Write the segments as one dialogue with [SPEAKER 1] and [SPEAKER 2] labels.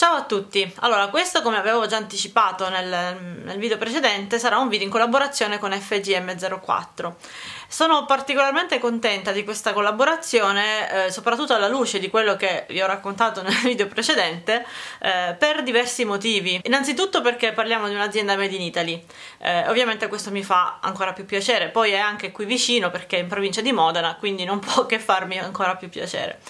[SPEAKER 1] Ciao a tutti! Allora, questo come avevo già anticipato nel, nel video precedente sarà un video in collaborazione con FGM04. Sono particolarmente contenta di questa collaborazione, eh, soprattutto alla luce di quello che vi ho raccontato nel video precedente, eh, per diversi motivi. Innanzitutto perché parliamo di un'azienda made in Italy, eh, ovviamente questo mi fa ancora più piacere, poi è anche qui vicino perché è in provincia di Modena, quindi non può che farmi ancora più piacere.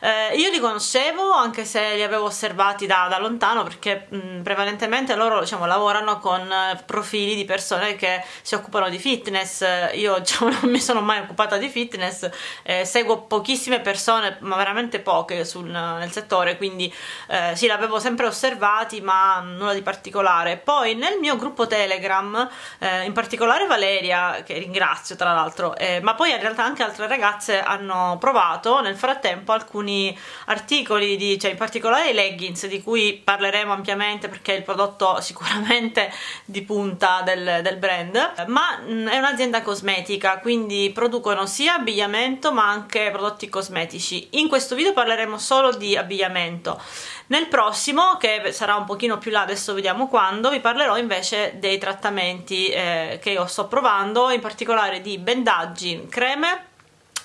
[SPEAKER 1] Eh, io li conoscevo anche se li avevo osservati da, da lontano perché mh, prevalentemente loro diciamo, lavorano con eh, profili di persone che si occupano di fitness. Io diciamo, non mi sono mai occupata di fitness, eh, seguo pochissime persone, ma veramente poche sul, nel settore, quindi eh, sì, l'avevo sempre osservati, ma nulla di particolare. Poi nel mio gruppo Telegram, eh, in particolare Valeria, che ringrazio tra l'altro, eh, ma poi in realtà anche altre ragazze hanno provato nel frattempo alcuni alcuni articoli, di, cioè in particolare i leggings di cui parleremo ampiamente perché è il prodotto sicuramente di punta del, del brand, ma mh, è un'azienda cosmetica, quindi producono sia abbigliamento ma anche prodotti cosmetici. In questo video parleremo solo di abbigliamento. Nel prossimo, che sarà un pochino più là, adesso vediamo quando, vi parlerò invece dei trattamenti eh, che io sto provando, in particolare di bendaggi, creme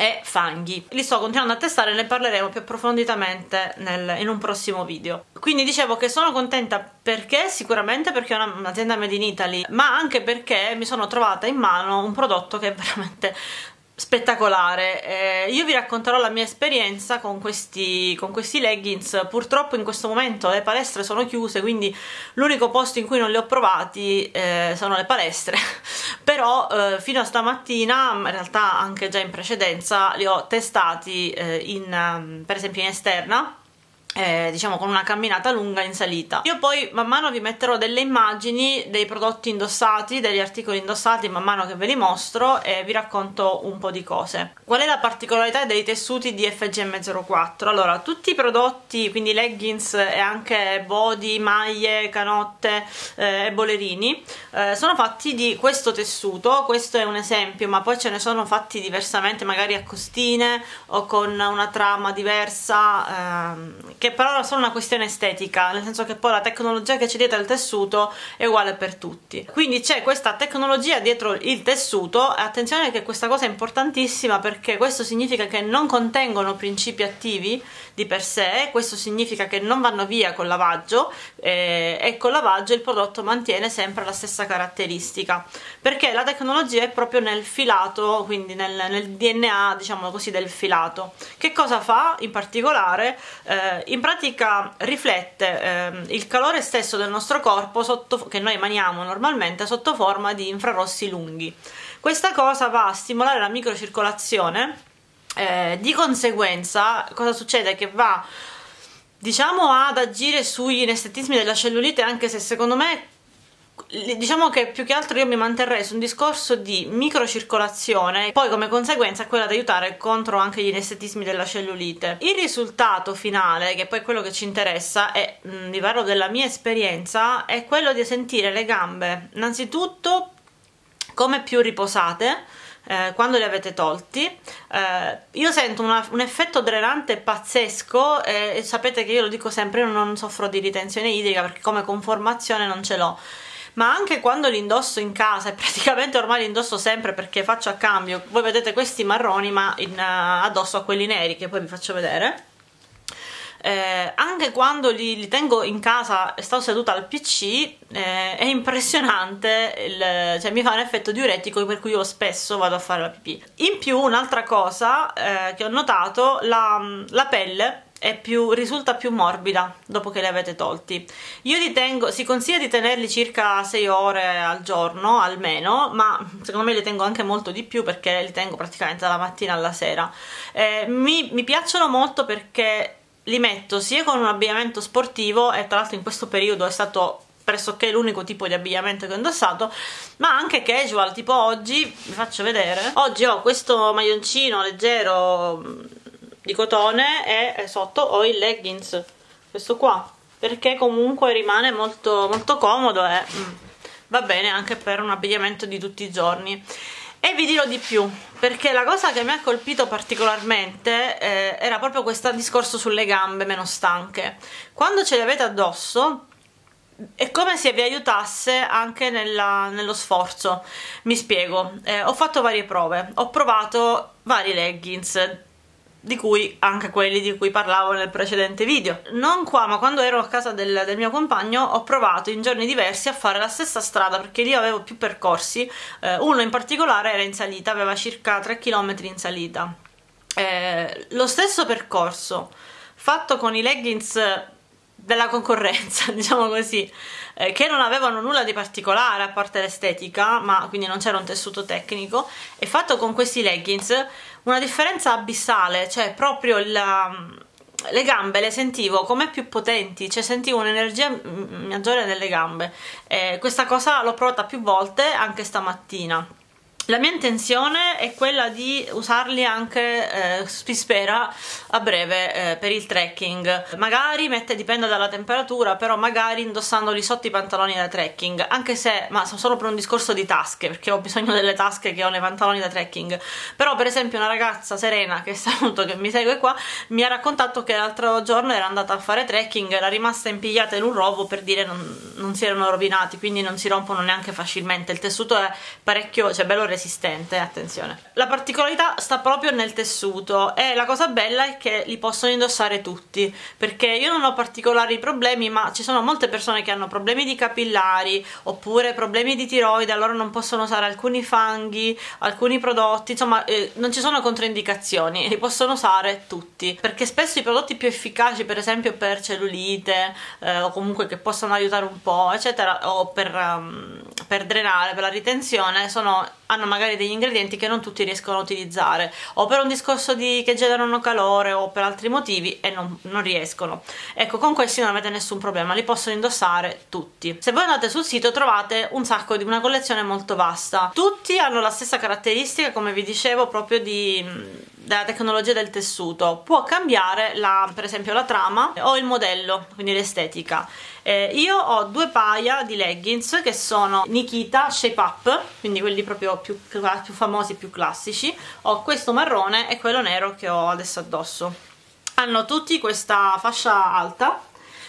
[SPEAKER 1] e fanghi. Li sto continuando a testare, ne parleremo più approfonditamente nel, in un prossimo video. Quindi dicevo che sono contenta perché sicuramente perché è un'azienda made in Italy, ma anche perché mi sono trovata in mano un prodotto che è veramente spettacolare. Eh, io vi racconterò la mia esperienza con questi, con questi leggings. Purtroppo in questo momento le palestre sono chiuse, quindi l'unico posto in cui non li ho provati eh, sono le palestre. Però eh, fino a stamattina, in realtà anche già in precedenza, li ho testati eh, in, um, per esempio in esterna eh, diciamo con una camminata lunga in salita. Io poi man mano vi metterò delle immagini dei prodotti indossati degli articoli indossati man mano che ve li mostro e vi racconto un po' di cose. Qual è la particolarità dei tessuti di FGM04 allora tutti i prodotti quindi leggings e anche body maglie canotte eh, e bolerini eh, sono fatti di questo tessuto. Questo è un esempio ma poi ce ne sono fatti diversamente magari a costine o con una trama diversa ehm, che però è solo una questione estetica, nel senso che poi la tecnologia che c'è dietro il tessuto è uguale per tutti. Quindi c'è questa tecnologia dietro il tessuto attenzione che questa cosa è importantissima perché questo significa che non contengono principi attivi di per sé, questo significa che non vanno via col lavaggio eh, e col lavaggio il prodotto mantiene sempre la stessa caratteristica perché la tecnologia è proprio nel filato, quindi nel, nel DNA diciamo così del filato. Che cosa fa in particolare? Eh, in pratica riflette eh, il calore stesso del nostro corpo sotto, che noi emaniamo normalmente sotto forma di infrarossi lunghi. Questa cosa va a stimolare la microcircolazione, eh, di conseguenza cosa succede? Che va diciamo ad agire sugli inestetismi della cellulite anche se secondo me diciamo che più che altro io mi manterrei su un discorso di microcircolazione poi come conseguenza quella di aiutare contro anche gli inestetismi della cellulite. Il risultato finale che poi è quello che ci interessa e vi parlo della mia esperienza è quello di sentire le gambe innanzitutto come più riposate eh, quando li avete tolti. Eh, io sento una, un effetto drenante pazzesco eh, e sapete che io lo dico sempre io non soffro di ritenzione idrica perché come conformazione non ce l'ho ma anche quando li indosso in casa e praticamente ormai li indosso sempre perché faccio a cambio voi vedete questi marroni ma in, uh, addosso a quelli neri che poi vi faccio vedere. Eh, anche quando li, li, tengo in casa e sto seduta al pc eh, è impressionante il, cioè mi fa un effetto diuretico per cui io spesso vado a fare la pipì. In più un'altra cosa eh, che ho notato la, la pelle più, risulta più morbida dopo che li avete tolti. Io li tengo, si consiglia di tenerli circa 6 ore al giorno almeno, ma secondo me li tengo anche molto di più perché li tengo praticamente dalla mattina alla sera. Eh, mi, mi piacciono molto perché li metto sia con un abbigliamento sportivo e tra l'altro in questo periodo è stato pressoché l'unico tipo di abbigliamento che ho indossato ma anche casual tipo oggi vi faccio vedere oggi ho questo maglioncino leggero di cotone e sotto ho il leggings questo qua perché comunque rimane molto, molto comodo e mm, va bene anche per un abbigliamento di tutti i giorni e vi dirò di più perché la cosa che mi ha colpito particolarmente eh, era proprio questo discorso sulle gambe meno stanche quando ce le avete addosso è come se vi aiutasse anche nella, nello sforzo. Mi spiego, eh, ho fatto varie prove, ho provato vari leggings di cui anche quelli di cui parlavo nel precedente video. Non qua, ma quando ero a casa del, del, mio compagno ho provato in giorni diversi a fare la stessa strada perché lì avevo più percorsi. Eh, uno in particolare era in salita, aveva circa 3 km in salita. Eh, lo stesso percorso fatto con i leggings della concorrenza, diciamo così, eh, che non avevano nulla di particolare a parte l'estetica, ma quindi non c'era un tessuto tecnico, e fatto con questi leggings una differenza abissale, cioè proprio la, le gambe le sentivo come più potenti, cioè sentivo un'energia maggiore nelle gambe. Eh, questa cosa l'ho provata più volte anche stamattina la mia intenzione è quella di usarli anche, eh, si spera, a breve eh, per il trekking. Magari, mette, dipende dalla temperatura, però magari indossandoli sotto i pantaloni da trekking, anche se, ma solo per un discorso di tasche, perché ho bisogno delle tasche che ho nei pantaloni da trekking. Però, per esempio, una ragazza serena che saluto, che mi segue qua, mi ha raccontato che l'altro giorno era andata a fare trekking, era rimasta impigliata in un rovo per dire non, non si erano rovinati, quindi non si rompono neanche facilmente. Il tessuto è parecchio, cioè bello resistente, attenzione. La particolarità sta proprio nel tessuto e la cosa bella è che li possono indossare tutti, perché io non ho particolari problemi, ma ci sono molte persone che hanno problemi di capillari oppure problemi di tiroide, allora non possono usare alcuni fanghi, alcuni prodotti, insomma eh, non ci sono controindicazioni, li possono usare tutti, perché spesso i prodotti più efficaci, per esempio per cellulite eh, o comunque che possono aiutare un po', eccetera, o per, um, per drenare, per la ritenzione, sono hanno magari degli ingredienti che non tutti riescono a utilizzare o per un discorso di che generano calore o per altri motivi e non, non riescono. Ecco con questi non avete nessun problema li possono indossare tutti. Se voi andate sul sito trovate un sacco di una collezione molto vasta. Tutti hanno la stessa caratteristica come vi dicevo proprio di della tecnologia del tessuto può cambiare la, per esempio la trama o il modello quindi l'estetica eh, io ho due paia di leggings che sono Nikita Shape Up, quindi quelli proprio più, più famosi, più classici. Ho questo marrone e quello nero che ho adesso addosso. Hanno tutti questa fascia alta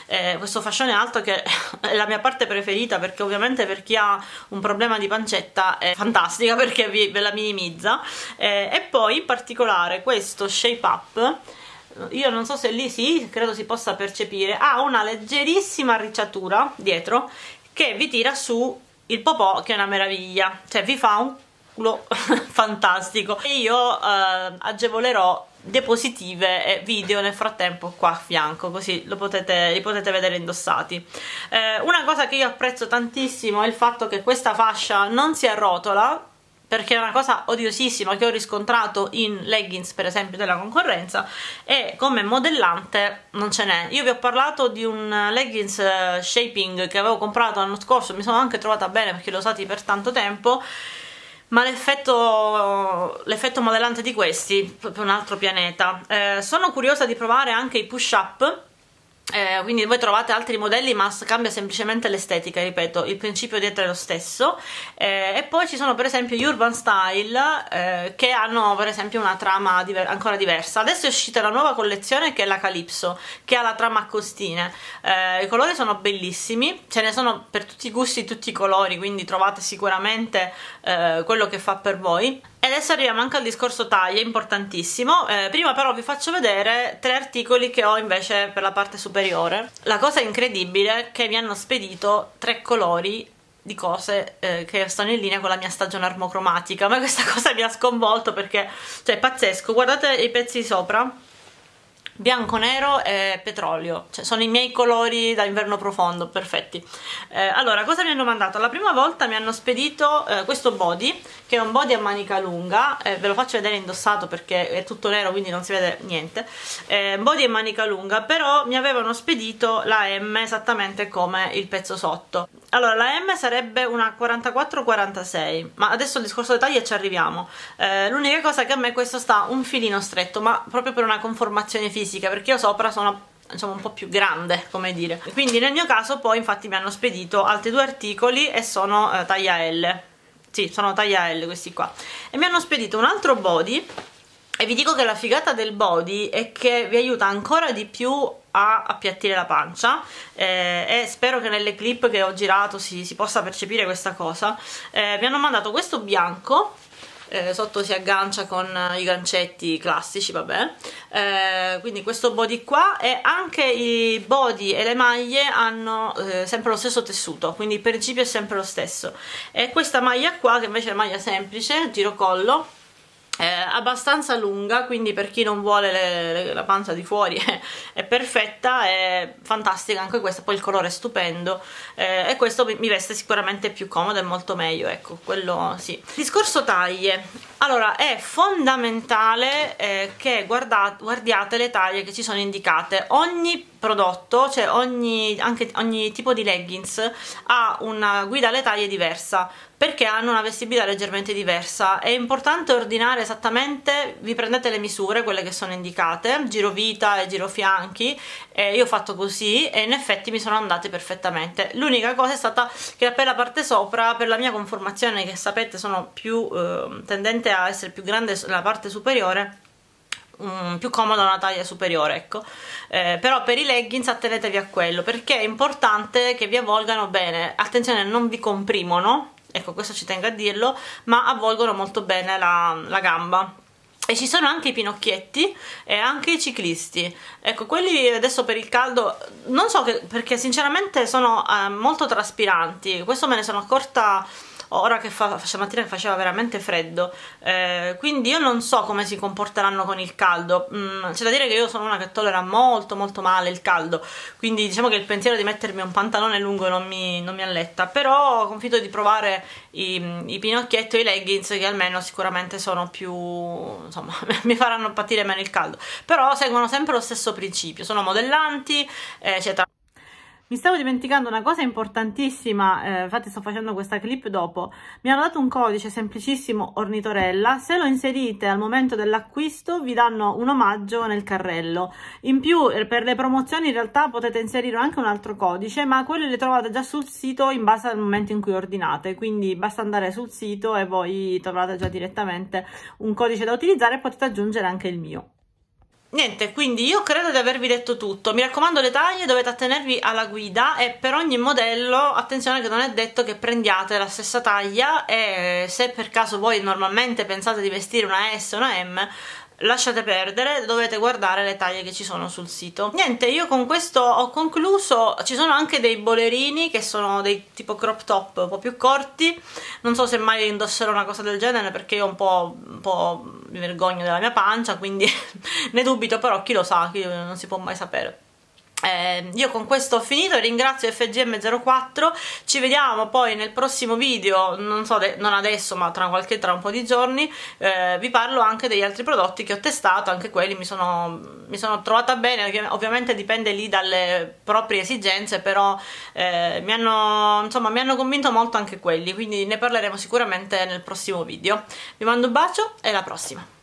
[SPEAKER 1] eh, questo fascione alto che è la mia parte preferita perché ovviamente per chi ha un problema di pancetta è fantastica perché vi, ve la minimizza. Eh, e poi in particolare questo shape up io non so se lì sì, credo si possa percepire, ha una leggerissima arricciatura dietro che vi tira su il popò che è una meraviglia, cioè vi fa un culo fantastico. E io eh, agevolerò diapositive e video nel frattempo qua a fianco così potete, li potete vedere indossati. Eh, una cosa che io apprezzo tantissimo è il fatto che questa fascia non si arrotola perché è una cosa odiosissima che ho riscontrato in leggings per esempio della concorrenza e come modellante non ce n'è. Io vi ho parlato di un leggings eh, shaping che avevo comprato l'anno scorso mi sono anche trovata bene perché l'ho usati per tanto tempo ma l'effetto, modellante di questi è proprio un altro pianeta. Eh, sono curiosa di provare anche i push up eh, quindi voi trovate altri modelli ma cambia semplicemente l'estetica, ripeto, il principio dietro è lo stesso. Eh, e poi ci sono per esempio gli Urban Style eh, che hanno per esempio una trama diver ancora diversa. Adesso è uscita la nuova collezione che è la Calypso che ha la trama a costine. Eh, i colori sono bellissimi ce ne sono per tutti i gusti, tutti i colori quindi trovate sicuramente eh, quello che fa per voi e adesso arriviamo anche al discorso taglie, importantissimo. Eh, prima però vi faccio vedere tre articoli che ho invece per la parte superiore. La cosa incredibile è che mi hanno spedito tre colori di cose eh, che stanno in linea con la mia stagione armocromatica. Ma questa cosa mi ha sconvolto perché, cioè, è pazzesco. Guardate i pezzi sopra bianco, nero e petrolio, cioè sono i miei colori da inverno profondo, perfetti. Eh, allora, cosa mi hanno mandato? La prima volta mi hanno spedito eh, questo body, che è un body a manica lunga, eh, ve lo faccio vedere indossato perché è tutto nero quindi non si vede niente, eh, body a manica lunga, però mi avevano spedito la M esattamente come il pezzo sotto. Allora, la M sarebbe una 44-46, ma adesso il discorso dettagli ci arriviamo. Eh, l'unica cosa che a me questo sta un filino stretto, ma proprio per una conformazione fisica, perché io sopra sono insomma un po' più grande come dire. Quindi nel mio caso poi infatti mi hanno spedito altri due articoli e sono eh, taglia L. Sì, sono taglia L questi qua. E mi hanno spedito un altro body e vi dico che la figata del body è che vi aiuta ancora di più a appiattire la pancia eh, e spero che nelle clip che ho girato si, si possa percepire questa cosa. Eh, mi hanno mandato questo bianco eh, sotto si aggancia con i gancetti classici, vabbè. Eh, quindi questo body qua e anche i body e le maglie hanno eh, sempre lo stesso tessuto, quindi il principio è sempre lo stesso. E questa maglia qua, che invece è maglia semplice, girocollo, è abbastanza lunga quindi per chi non vuole le, le, la pancia di fuori è, è, perfetta è fantastica anche questa poi il colore è stupendo eh, e questo mi, veste sicuramente più comodo e molto meglio ecco quello sì. Discorso taglie. Allora è fondamentale eh, che guardate, guardiate le taglie che ci sono indicate. Ogni prodotto, cioè ogni, anche ogni tipo di leggings ha una guida alle taglie diversa. Perché hanno una vestibilità leggermente diversa. È importante ordinare esattamente vi prendete le misure, quelle che sono indicate giro vita e giro fianchi e io ho fatto così e in effetti mi sono andate perfettamente. L'unica cosa è stata che per la parte sopra per la mia conformazione che sapete sono più eh, tendente a essere più grande nella parte superiore um, più comoda una taglia superiore ecco. Eh, però per i leggings attenetevi a quello perché è importante che vi avvolgano bene. Attenzione non vi comprimono ecco questo ci tengo a dirlo ma avvolgono molto bene la, la gamba. E ci sono anche i pinocchietti e anche i ciclisti. Ecco quelli adesso per il caldo non so che, perché sinceramente sono eh, molto traspiranti. Questo me ne sono accorta ora che fa, stamattina faceva veramente freddo eh, quindi io non so come si comporteranno con il caldo. Mm, c'è da dire che io sono una che tollera molto molto male il caldo quindi diciamo che il pensiero di mettermi un pantalone lungo non mi, non mi alletta. Però confido di provare i, i pinocchietti o i leggings che almeno sicuramente sono più insomma mi faranno patire meno il caldo. Però seguono sempre lo stesso principio sono modellanti eccetera mi stavo dimenticando una cosa importantissima, eh, infatti sto facendo questa clip dopo. Mi hanno dato un codice semplicissimo Ornitorella, se lo inserite al momento dell'acquisto vi danno un omaggio nel carrello. In più eh, per le promozioni in realtà potete inserire anche un altro codice, ma quelli li trovate già sul sito in base al momento in cui ordinate, quindi basta andare sul sito e voi trovate già direttamente un codice da utilizzare e potete aggiungere anche il mio niente quindi io credo di avervi detto tutto. Mi raccomando le taglie dovete attenervi alla guida e per ogni modello attenzione che non è detto che prendiate la stessa taglia e se per caso voi normalmente pensate di vestire una S o una M lasciate perdere, dovete guardare le taglie che ci sono sul sito. Niente, io con questo ho concluso, ci sono anche dei bolerini che sono dei tipo crop top un po' più corti, non so se mai indosserò una cosa del genere perché io un po', un po mi vergogno della mia pancia, quindi ne dubito, però chi lo sa, chi non si può mai sapere. Eh, io con questo ho finito, ringrazio FGM04, ci vediamo poi nel prossimo video, non so, non adesso ma tra, qualche, tra un po' di giorni, eh, vi parlo anche degli altri prodotti che ho testato, anche quelli mi sono, mi sono trovata bene, ovviamente dipende lì dalle proprie esigenze, però eh, mi, hanno, insomma, mi hanno convinto molto anche quelli, quindi ne parleremo sicuramente nel prossimo video. Vi mando un bacio e alla prossima!